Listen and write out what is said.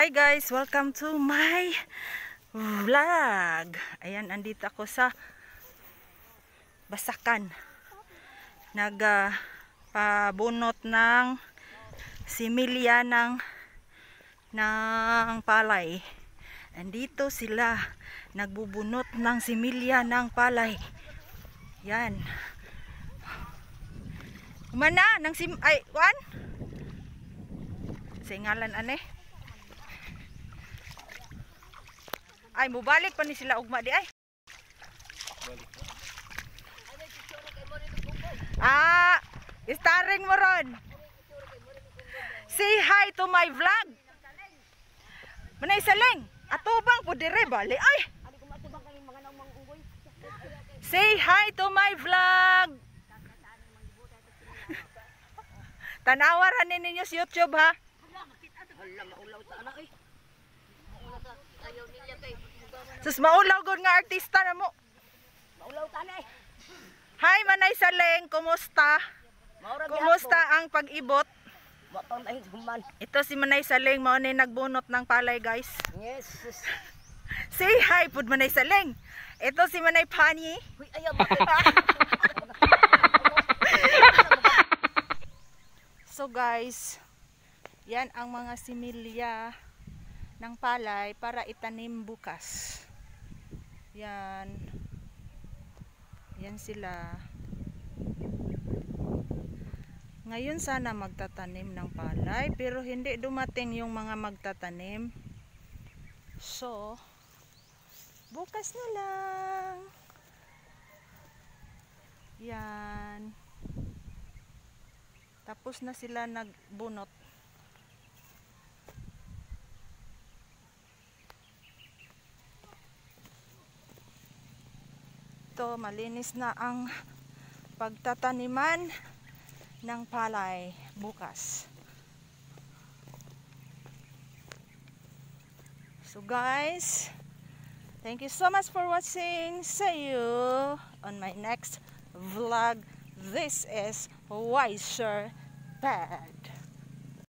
Hi guys, welcome to my vlog. Ayan, andito ako sa Basakan. Nag ah, pabunot ng similya ng ng palay. Andito sila nagbubunot ng similya ng palay. Yan. Umana ng sim ay wan? Singalan ane. Ay, mubalik pa ni sila ugma di ay. Ah, starring mo ron. Say hi to my vlog. Manay saling. Atubang po dire bali ay. Say hi to my vlog. Tanawaran ninyo sa YouTube ha. Hala, maulaw ta anak eh. Maulaw ta, ayaw nila kay. Sus maulaw gud nga artista na mo. Maulaw ta eh. Hi Manay Saleng, kumusta? Kumusta ang pag-ibot? Ito si Manay Saleng, mao ni nagbunot ng palay guys. Yes. Say hi pud Manay Saleng. Ito si Manay Pani. Ayaw? So guys, yan ang mga similya ng palay para itanim bukas. Yan. Yan sila. Ngayon sana magtatanim ng palay pero hindi dumating yung mga magtatanim. So, bukas na lang. Yan. Tapos na sila nagbunot. Ito, malinis na ang pagtataniman ng palay bukas. So guys, thank you so much for watching. See you on my next vlog. This is Wiser Bad.